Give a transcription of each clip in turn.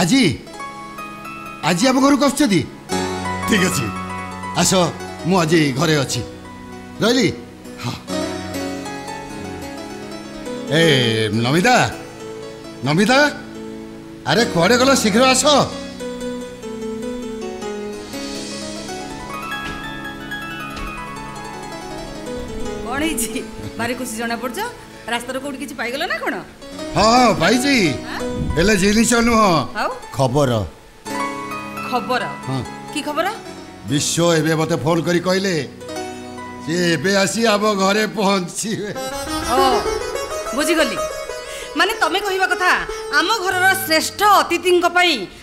ଆଜି ଆଜି ଆମ ଘରକୁ ଆସୁଛନ୍ତି ଠିକ୍ ଅଛି ଆସ ମୁଁ ଆଜି ଘରେ ଅଛି ରହିଲି ହଁ ଏ ନମିତା ନମିତା ଆରେ କୁଆଡ଼େ ଗଲ ଶୀଘ୍ର ଆସ କ'ଣ ହେଇଛି ଭାରି ଖୁସି ଜଣା ପଡ଼ୁଛ রাস্তার কোটি কিছু পাইগল না কোন হ্যাঁ পাইছি হেলে জিনিস নুহ খবর খবর কি খবর বিশ্ব এবে মতে ফোন করি কইলে সে এবে আসি আব ঘরে পৌঁছিবে বুঝিগলি মানে তুমি কহবা কথা আম ঘরর শ্রেষ্ঠ অতিথি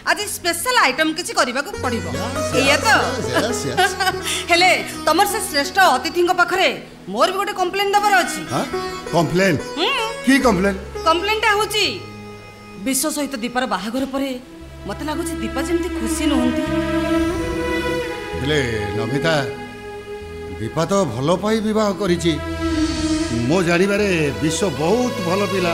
আজ স্পেশাল আইটম কিছু করা পড়ব এইয়া তো হলে তোমার সে শ্রেষ্ঠ অতিথি পাখে মোর গোটে কমপ্লেন দেবার অছি কি কমপ্লেন কমপ্লেনটা হচ্ছে বিশ্ব সহিত দীপার বাহাঘর পরে মতো লাগুছে দীপা যেমনি খুশি নুহতি ହେଲେ দীপা তো ভালো পাই বিবাহ করেছি মো ମୋ বিশ্ব বহুত ভালো পিলা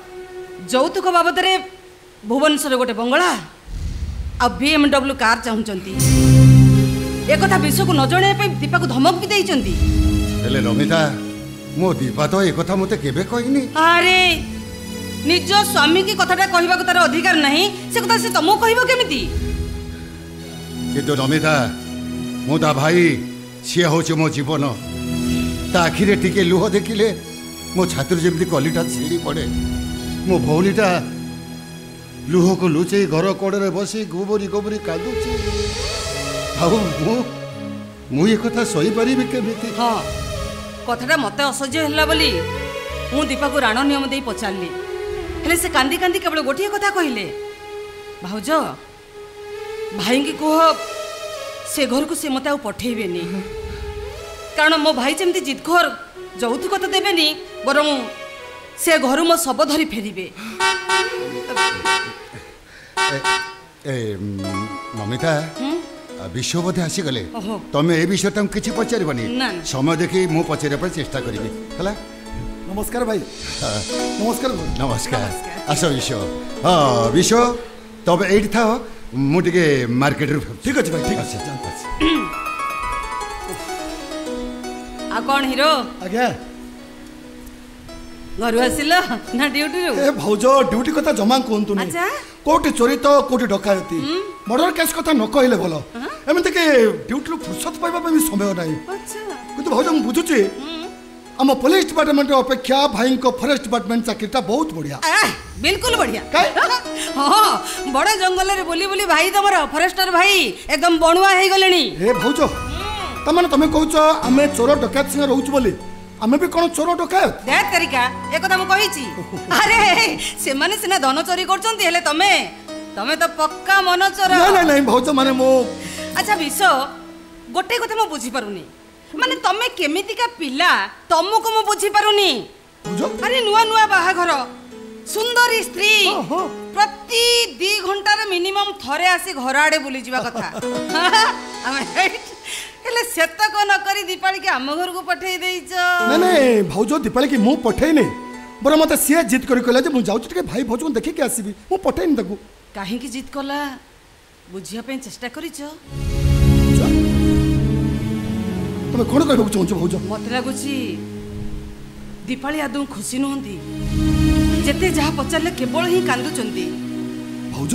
ଯୌତୁକ ବାବଦରେ ଭୁବନେଶ୍ୱର ଗୋଟେ ବଙ୍ଗଳା ଆଉ ବିଏମ୍ଡବ୍ଲ୍ୟୁ କାର୍ ଚାହୁଁଛନ୍ତି ଏକଥା ବିଶ୍ୱକୁ ନ ଜଣାଇବା ପାଇଁ ଦୀପାକୁ ଧମକ ବି ଦେଇଛନ୍ତି ହେଲେ ରମିତା ମୋ ଦୀପା ତ ଏକଥା ମୋତେ କେବେ କହିନି ଆରେ ନିଜ ସ୍ୱାମୀ କି କଥାଟା କହିବାକୁ ତାର ଅଧିକାର ନାହିଁ ସେ କଥା ସେ ତମକୁ କହିବ କେମିତି କିନ୍ତୁ ରମିତା ମୁଁ ତା ଭାଇ ସିଏ ହେଉଛି ମୋ ଜୀବନ ତା ଆଖିରେ ଟିକେ ଲୁହ ଦେଖିଲେ ମୋ ଛାତିରୁ ଯେମିତି କଲିଟା ଛିଡ଼ି ପଡ଼େ ମୋ ଭଉଣୀଟା ଲୁହକୁ ଲୁଚେଇ ଘର କୋଡ଼ରେ ବସି ଗୋବରି ଗୋବରି କାନ୍ଦୁଛି ଆଉ ମୁଁ ମୁଁ ଏ କଥା ଶୋଇପାରିବି କେମିତି ହଁ କଥାଟା ମୋତେ ଅସହ୍ୟ ହେଲା ବୋଲି ମୁଁ ଦୀପାକୁ ରାଣ ନିୟମ ଦେଇ ପଚାରିଲି ହେଲେ ସେ କାନ୍ଦି କାନ୍ଦି କେବଳ ଗୋଟିଏ କଥା କହିଲେ ଭାଉଜ ଭାଇଙ୍କି କୁହ ସେ ଘରକୁ ସେ ମୋତେ ଆଉ ପଠେଇବେନି କାରଣ ମୋ ଭାଇ ଯେମିତି ଜିଦ୍ଘର ଯୌତୁକ ତ ଦେବେନି ବରଂ ସେ ଘରୁ ମୋ ଶବ ଧରି ଫେରିବେ ମମିତା ବିଶ୍ୱ ବୋଧେ ଆସିଗଲେ ତମେ ଏ ବିଷୟରେ ତାଙ୍କୁ କିଛି ପଚାରିବନି ସମୟ ଦେଖି ମୁଁ ପଚାରିବା ପାଇଁ ଚେଷ୍ଟା କରିବି ହେଲା ନମସ୍କାର ଭାଇ ନମସ୍କାର ନମସ୍କାର ଆସ ବିଶ୍ୱ ହଁ ବିଶ୍ୱ ତମେ ଏଇଠି ଥାଅ ମୁଁ ଟିକେ ମାର୍କେଟରୁ ଠିକ୍ ଅଛି ଭାଇ ଠିକ୍ ଅଛି ଆଉ କ'ଣ ହିରୋ ଆଜ୍ଞା ଘରୁ ଆସିଲ ନା ଡ୍ୟୁଟିରୁ ଏ ଭାଉଜ ଡ୍ୟୁଟି କଥା ଜମା କୁହନ୍ତୁନି କୋଉଠି ଚୋରି ତ କୋଉଠି ଡକାୟତି ମର୍ଡର କେସ୍ କଥା ନ କହିଲେ ଭଲ ଏମିତିକି ଡ୍ୟୁଟିରୁ ଫୁର୍ସତ ପାଇବା ପାଇଁ ସମୟ ନାହିଁ କିନ୍ତୁ ଭାଉଜ ମୁଁ ବୁଝୁଛି ଆମ ପୋଲିସ ଡିପାର୍ଟମେଣ୍ଟ ଅପେକ୍ଷା ଭାଇଙ୍କ ଫରେଷ୍ଟ ଡିପାର୍ଟମେଣ୍ଟ ଚାକିରିଟା ବହୁତ ବଢିଆ ବିଲକୁଲ ବଢିଆ ହଁ ବଡ ଜଙ୍ଗଲରେ ବୁଲି ବୁଲି ଭାଇ ତମର ଫରେଷ୍ଟର ଭାଇ ଏକଦମ ବଣୁଆ ହେଇଗଲେଣି ଏ ଭାଉଜ ତାମାନେ ତମେ କହୁଛ ଆମେ ଚୋର ଡକାୟତ ସାଙ୍ଗେ ରହୁଛୁ ବୋଲି ଆମେ ବି କ'ଣ ଚୋର ଡକାୟତ ଦେହ ତରିକା ଏକଥା ମୁଁ କହିଛି ଆରେ ସେମାନେ ସିନା ଧନ ଚୋରି କରୁଛନ୍ତି ହେଲେ ତମେ ତମେ ତ ପକ୍କା ମନ ଚୋର ନାଇଁ ନାଇଁ ଭାଉଜ ମାନେ ମୁଁ ଆଚ୍ଛା ବିଶ ଗୋଟେ କଥା ମୁଁ ବୁଝିପାରୁନି ମାନେ ତମେ କେମିତିକା ପିଲା ତମକୁ ମୁଁ ବୁଝିପାରୁନି ଆରେ ନୂଆ ନୂଆ ବାହାଘର ସୁନ୍ଦରୀ ସ୍ତ୍ରୀ ପ୍ରତି ଦି ଘଣ୍ଟାରେ ମିନିମମ୍ ଥରେ ଆସି ଘର ଆଡ଼େ ବୁଲିଯିବା କଥା ଆମେ ହେଲେ ସେତକ ନ କରି ଦୀପାଳିକି ଆମ ଘରକୁ ପଠେଇ ଦେଇଛ ନାଇଁ ନାଇଁ ଭାଉଜ ଦୀପାଳିକି ମୁଁ ପଠେଇନି ବରଂ ମୋତେ ସିଏ ଜିଦ୍ କରି କହିଲା ଯେ ମୁଁ ଯାଉଛି ଟିକେ ଭାଇ ଭାଉଜଙ୍କୁ ଦେଖିକି ଆସିବି ମୁଁ ପଠେଇନି ତାକୁ କାହିଁକି ଜିଦ୍ କଲା ବୁଝିବା ପାଇଁ ଚେଷ୍ଟା କରିଛ ତମେ କ'ଣ କହିବାକୁ ଚାହୁଁଛ ଭାଉଜ ମୋତେ ଲାଗୁଛି ଦୀପାଳି ଆଦୌ ଖୁସି ନୁହନ୍ତି ଯେତେ ଯାହା ପଚାରିଲେ କେବଳ ହିଁ କାନ୍ଦୁଛନ୍ତି ଭାଉଜ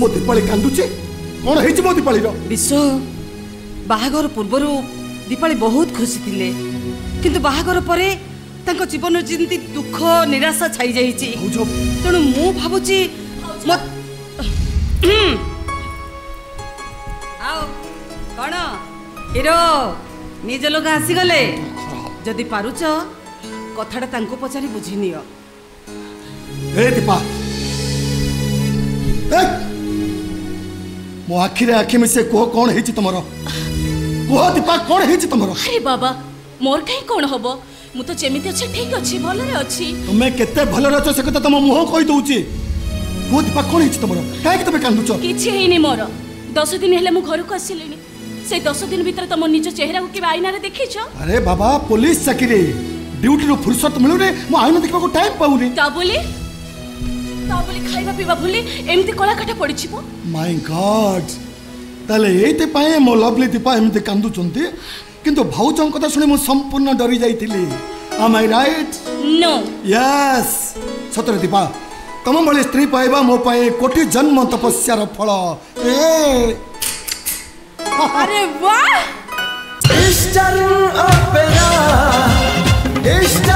ମୋ ଦୀପାଳି କାନ୍ଦୁଛି କ'ଣ ହେଇଛି ମୋ ଦୀପାଳିର ବିଶ୍ୱ बाहागर पूर्वहरू दिपा बहुत खुसी थिए कि बाघर पर त जीवन दुख निराशा छाइ तर निज लगा आसिगले जदि पारु कथा पचारि बुझि ମୋ ଆଖିରେ ଆଖି ମିଶେ କୁହ କ'ଣ ହେଇଛି ତମର କୁହ ଦୀପା କ'ଣ ହେଇଛି ତମର ଆରେ ବାବା ମୋର କାହିଁ କ'ଣ ହବ ମୁଁ ତ ଯେମିତି ଅଛି ଠିକ ଅଛି ଭଲରେ ଅଛି ତମେ କେତେ ଭଲରେ ଅଛ ସେ କଥା ତମ ମୁହଁ କହିଦଉଛି କୁହ ଦୀପା କ'ଣ ହେଇଛି ତମର କାହିଁକି ତମେ କାନ୍ଦୁଛ କିଛି ହେଇନି ମୋର ଦଶ ଦିନ ହେଲା ମୁଁ ଘରକୁ ଆସିଲିଣି ସେଇ ଦଶ ଦିନ ଭିତରେ ତମ ନିଜ ଚେହେରାକୁ କେବେ ଆଇନାରେ ଦେଖିଛ ଆରେ ବାବା ପୋଲିସ ଚାକିରି ଡ୍ୟୁଟିରୁ ଫୁର୍ସତ ମିଳୁନି ମୁଁ ଆଇନା ଦେଖିବାକୁ ଟାଇମ୍ ପାଉନି ତା ବୋଲି তা বলি খাইবা পিবা ভুলি এমতি কলাকাটা পড়িছিব মাই গড তাহলে এইথিপাই মো লভলি দীপা এমতি কান্দুচন্তি কিন্তু ভাউচং কথা শুনে মু সম্পূর্ণ ডরি যাইছিলি am I right no yes সতরে Dipa ତମ ଭଳି ସ୍ତ୍ରୀ ପାଇବା ମୋ ପାଇଁ କୋଟି ଜନ୍ମ ତପସ୍ୟାର ଫଳ ଇଷ୍ଟର୍ନ ଅପେରା